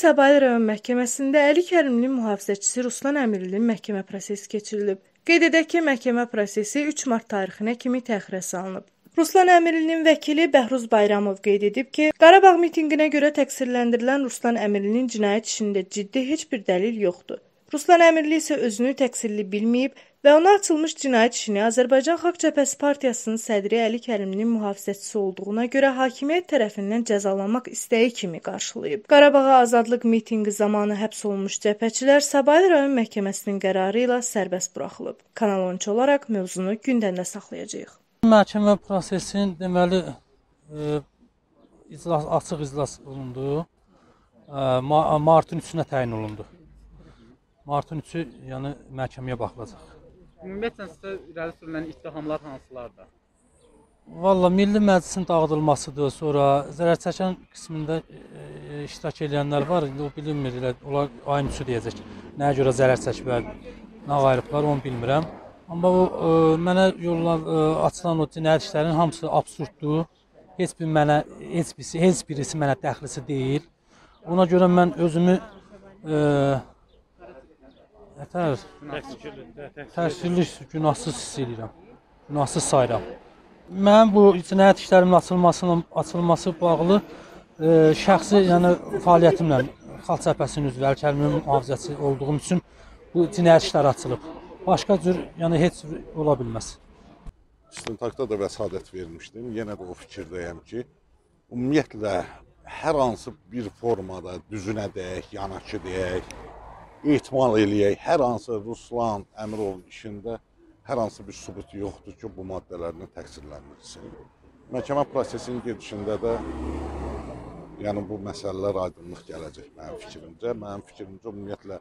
Səbail rayon məhkəməsində Əli Kərimlinin mühafizəçisi Ruslan Əmirlinin məhkəmə prosesi keçirilib. Qeyd edək ki, məhkəmə prosesi 3 mart tarixinə kimi təxirə salınıb. Ruslan Əmirlinin vəkili Bəhruz Bayramov qeyd edib ki, Qarabağ mitinqinə görə təqsirləndirilən Ruslan Əmirlinin cinayət işində ciddi heç bir dəlil yoxdur. Ruslan Əmirli isə özünü təqsirli bilməyib və ona açılmış cinayət işini Azərbaycan Xalq Cəbhəsi Partiyasının sədri Əli Kərimlinin mühafizəçisi olduğuna görə hakimiyyət tərəfindən cəzalanmaq istəyi kimi qarşılayıb. Qarabağa azadlıq mitinqi zamanı həbs olunmuş cəbhəçilər Səbail rayon məhkəməsinin qərarı ilə sərbəst buraxılıb. Kanal 13 olaraq mövzunu gündəmdə saxlayacağıq. Məhkəmə prosesinin deməli e, iclas açıq iclas olundu. E, ma martın 3-ünə təyin olundu. Martın 3-ü yəni məhkəməyə baxılacaq. Ümumiyyətlə sizə irəli sürülən ittihamlar hansılardır? Valla Milli Məclisin dağıdılmasıdır, sonra zərər çəkən qismində e, iştirak edənlər var, indi o bilinmir, elə onlar ayın 3-ü deyəcək. Nəyə görə zərər çəkib və nə qayıblar, onu bilmirəm. Amma o e, mənə yollanan e, açılan o cinayət işlərinin hamısı absurddur. Heç bir mənə heç birisi, heç birisi mənə dəxlisi deyil. Ona görə mən özümü e, Nətər? Təəssürlü, günahsız hiss edirəm. Günahsız sayıram. Mənim bu cinayət işlərimin açılmasının açılması bağlı e, şəxsi, yəni fəaliyyətimlə Xalq Cəbhəsinin üzvü Əlkərimin mühafizəçi olduğum üçün bu cinayət işləri açılıb. Başqa cür, yəni heç cür ola bilməz. İstintaqda da vəsadət vermişdim. Yenə də o fikirdəyəm ki, ümumiyyətlə hər hansı bir formada düzünə deyək, yanaşı deyək, ehtimal eləyək, hər hansı Ruslan Əmirovun işində hər hansı bir sübut yoxdur ki, bu maddələrlə təqsirləndirilsin. Məhkəmə prosesinin gedişində də yəni bu məsələlər aydınlıq gələcək mənim fikrimcə. Mənim fikrimcə ümumiyyətlə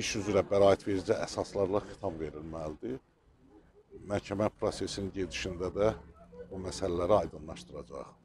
iş üzrə bəraət verici əsaslarla xitam verilməlidir. Məhkəmə prosesinin gedişində də bu məsələləri aydınlaşdıracaq.